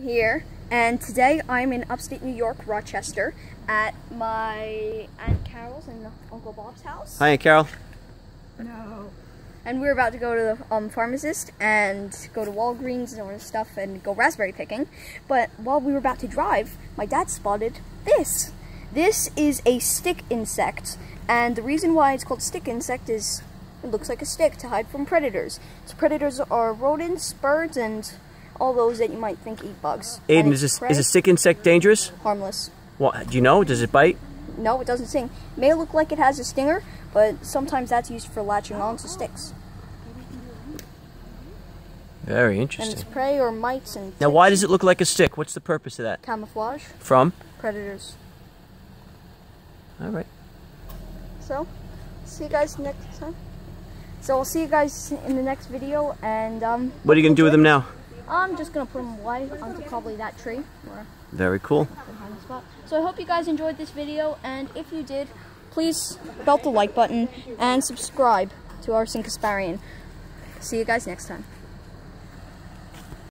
here and today I'm in upstate New York, Rochester at my Aunt Carol's and Uncle Bob's house. Hi, Aunt Carol. No. And we're about to go to the um, pharmacist and go to Walgreens and all this stuff and go raspberry picking. But while we were about to drive, my dad spotted this. This is a stick insect. And the reason why it's called stick insect is it looks like a stick to hide from predators. So predators are rodents, birds, and all those that you might think eat bugs. Aidan, is, this, is a sick insect dangerous? Harmless. What, do you know? Does it bite? No, it doesn't sting. It may look like it has a stinger, but sometimes that's used for latching onto sticks. Very interesting. And it's prey or mites and Now, why does it look like a stick? What's the purpose of that? camouflage From? predators. All right. So, see you guys next time. So I'll see you guys in the next video, and um. What are you going to do with them now? I'm just gonna put them away onto probably that tree Very cool. behind the spot. So I hope you guys enjoyed this video, and if you did, please belt the like button and subscribe to Arsen Kasparian. See you guys next time.